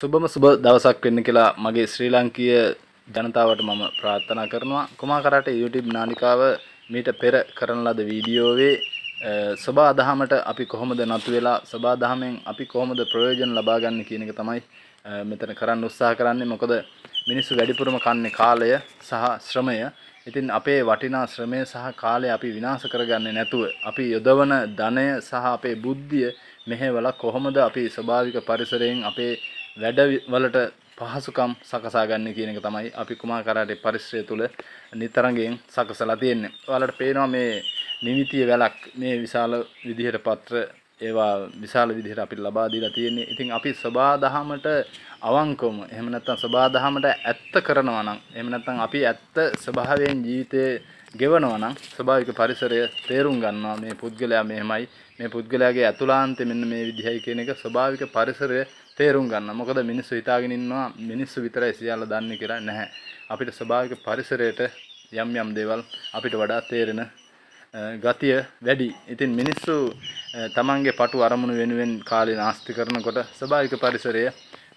සුබම සුබ දවසක් වෙන්න කියලා මගේ ශ්‍රී ලංකීය ජනතාවට මම ප්‍රාර්ථනා කරනවා. කුමා කරාට YouTube නාලිකාව මීට පෙර කරන ලද වීඩියෝවේ සබා දහමට අපි කොහොමද නතු වෙලා සබා දහමෙන් අපි කොහොමද ප්‍රයෝජන ලබා ගන්න කියන එක තමයි මෙතන කරන්න උත්සාහ කරන්නේ. මොකද මිනිස්සු වැඩිපුරම කන්නේ කාලය සහ ශ්‍රමය. ඉතින් අපේ වටිනා ශ්‍රමය සහ කාලය අපි විනාශ කරගන්නේ නැතුව අපි යොදවන ධනය සහ අපේ බුද්ධිය මෙහෙवला කොහොමද අපි ස්වභාවික පරිසරයෙන් අපේ වැඩවලට පහසුකම් සකසා ගන්න කියන එක තමයි අපි කුමා කරාටේ පරිශ්‍රය තුල නිතරංගෙන් සකසලා තියෙන්නේ. ඔයාලට පේනවා මේ නිමිතිය වැලක් මේ විශාල විදිහට පත්‍ර ඒවා විශාල විදිහට අපිට ලබා දීලා තියෙන්නේ. ඉතින් අපි සබා දහමට අවංකවම එහෙම නැත්නම් සබා දහමට ඇත්ත කරනවා නම් එහෙම නැත්නම් අපි ඇත්ත ස්වභාවයෙන් ජීවිතේ ගෙවනවා නම් ස්වභාවික පරිසරය තේරුම් ගන්නවා මේ පුද්ගලයා මෙහෙමයි මේ පුද්ගලයාගේ ඇතුළාන්තය මෙන්න මේ විදිහයි කියන එක ස්වභාවික පරිසරය තේරුම් ගන්න. මොකද මිනිස්සු හිතාගෙන ඉන්නවා මිනිස්සු විතරයි සියල්ල දන්නේ කියලා නැහැ. අපිට ස්වභාවික පරිසරයට යම් යම් දේවල් අපිට වඩා තේරෙන ගතිය වැඩි. ඉතින් මිනිස්සු තමන්ගේ පටු අරමුණු වෙනුවෙන් කාලේ නාස්ති කරනකොට ස්වභාවික පරිසරය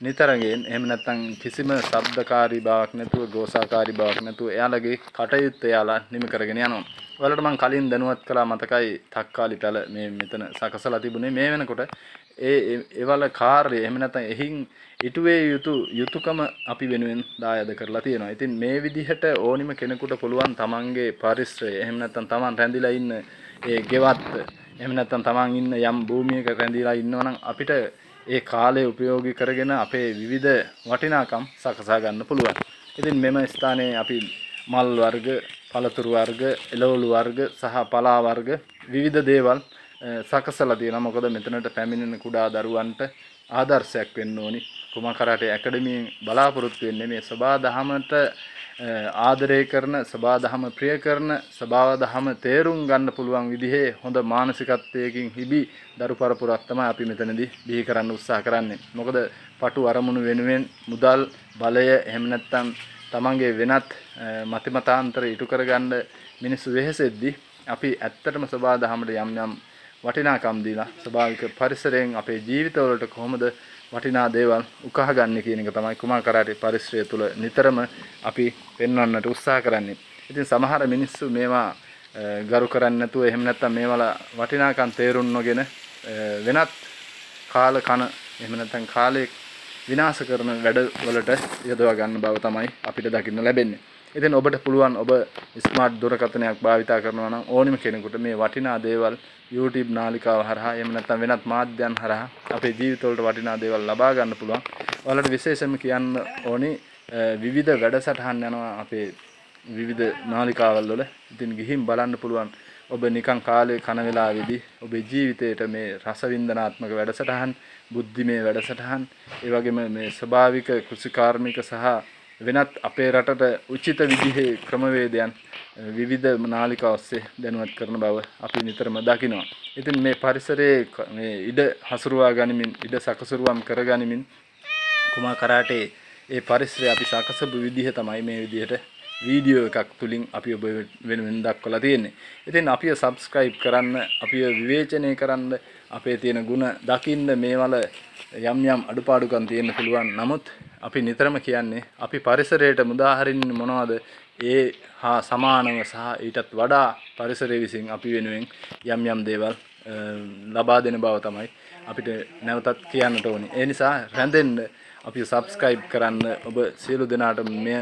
නිතරගෙන් එහෙම නැත්නම් කිසිම ශබ්දකාරී බවක් නැතුව ගෝසාකාරී බවක් නැතුව එයාලගේ කටයුත්ත එයාලා නිම කරගෙන යනවා. ඔයාලට මම කලින් දැනුවත් කළා මතකයි තක්කාලි පැල මේ මෙතන සකසලා තිබුණේ මේ වෙනකොට ඒ ඒවල කාර්ය එහෙම නැත්නම් එහින් ඉටුවේ යුතු යුතුයකම අපි වෙනුවෙන් දායද කරලා තියෙනවා. ඉතින් මේ විදිහට ඕනිම කෙනෙකුට පුළුවන් තමන්ගේ පරිශ්‍රය එහෙම නැත්නම් තමන් රැඳිලා ඉන්න ඒ ගෙවත් එහෙම නැත්නම් තමන් ඉන්න යම් භූමියක රැඳිලා ඉන්නවනම් අපිට ඒ කාලය උපයෝගී කරගෙන අපේ විවිධ වටිනාකම් සකසා ගන්න පුළුවන්. ඉතින් මෙම ස්ථානයේ අපි මල් වර්ග, පළතුරු වර්ග, එළවලු වර්ග සහ පලා වර්ග විවිධ දේවල් සකසලා තියෙනවා. මොකද මෙතනට පැමිණෙන කුඩා දරුවන්ට ආදර්ශයක් වෙන්න ඕනි. කුමා කරාටේ ඇකඩමියෙන් බලාපොරොත්තු වෙන්නේ මේ සබා දහමට ආදරය කරන සබා දහම ප්‍රිය කරන සබා දහම තේරුම් ගන්න පුළුවන් විදිහේ හොඳ මානසිකත්වයකින් හිබි දරු පරපුරක් තමයි අපි මෙතනදී බිහි කරන්න උත්සාහ කරන්නේ. මොකද පටු අරමුණු වෙනුවෙන් මුදල් බලය එහෙම නැත්නම් තමන්ගේ වෙනත් මතිමතාන්තර ඉටු කරගන්න මිනිස්සු වෙහෙසෙද්දී අපි ඇත්තටම සබා දහමට යම් යම් වටිනාකම් දීලා ස්වභාවික පරිසරයෙන් අපේ ජීවිතවලට කොහොමද වටිනා දේවල් උකහා ගන්න කියන එක තමයි කුමාර කරාටේ පරිශ්‍රය තුළ නිතරම අපි පෙන්වන්නට උත්සාහ කරන්නේ. ඉතින් සමහර මිනිස්සු මේවා ගරු කරන්නේ නැතුව එහෙම නැත්නම් මේවල වටිනාකම් තේරුම් නොගෙන වෙනත් කාල කන එහෙම නැත්නම් කාලේ විනාශ කරන වැඩවලට යොදවා ගන්න බව තමයි අපිට දකින්න ලැබෙන්නේ. ඉතින් ඔබට පුළුවන් ඔබ ස්මාර්ට් දුරකථනයක් භාවිතා කරනවා නම් ඕනිම කෙනෙකුට මේ වටිනා දේවල් YouTube නාලිකාව හරහා එහෙම නැත්නම් වෙනත් මාධ්‍යයන් හරහා අපේ ජීවිතවලට වටිනා දේවල් ලබා ගන්න පුළුවන්. ඔයාලට විශේෂයෙන්ම කියන්න ඕනේ විවිධ වැඩසටහන් යනවා අපේ විවිධ නාලිකාවල් වල. ඉතින් ගිහින් බලන්න පුළුවන්. ඔබ නිකන් කාලේ කන වෙලාවේදී ඔබේ ජීවිතේට මේ රසවින්දනාත්මක වැඩසටහන්, බුද්ධිමය වැඩසටහන්, ඒ වගේම මේ ස්වභාවික කෘෂිකාර්මික සහ වෙනත් අපේ රටට උචිත විදිහේ ක්‍රමවේදයන් විවිධ නාලිකා ඔස්සේ දැනුවත් කරන බව අපි නිතරම දකිනවා. ඉතින් මේ පරිසරයේ මේ ඉඩ හසුරුවා ගනිමින් ඉඩ සකසුරුවම් කර ගනිමින් කුමා කරාටේ ඒ පරිසරය අපි සකසපු විදිහ තමයි මේ විදිහට වීඩියෝ එකක් තුලින් අපි ඔබ වෙනුවෙන් දක්වලා තියෙන්නේ. ඉතින් අපිව subscribe කරන්න, අපිව විවේචනය කරන්න, අපේ තියෙන ಗುಣ දකින්න මේවල යම් යම් අඩුපාඩුකම් තියෙන්න පුළුවන්. නමුත් අපි නිතරම කියන්නේ අපි පරිසරයට මුදා හරින්නේ මොනවද? ඒ හා සමානව සහ ඊටත් වඩා පරිසරය විසින් අපි වෙනුවෙන් යම් යම් දේවල් ලබා දෙන බව තමයි අපිට නැවතත් කියන්නට ඕනේ. ඒ නිසා රැඳෙන්න අපි subscribe කරන්න ඔබ සියලු දෙනාට මෙය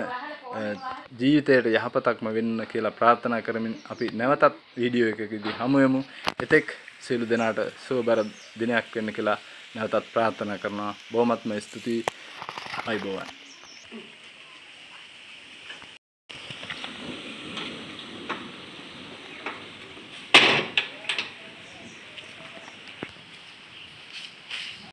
ජීවිතයට යහපතක්ම වෙන්න කියලා ප්‍රාර්ථනා කරමින් අපි නැවතත් වීඩියෝ එකකදී හමු වෙමු. එතෙක් සියලු දෙනාට සුවබර දිනයක් වෙන්න කියලා නැවතත් ප්‍රාර්ථනා කරනවා. බොහොමත්ම ස්තුතියි. අයිබෝවන්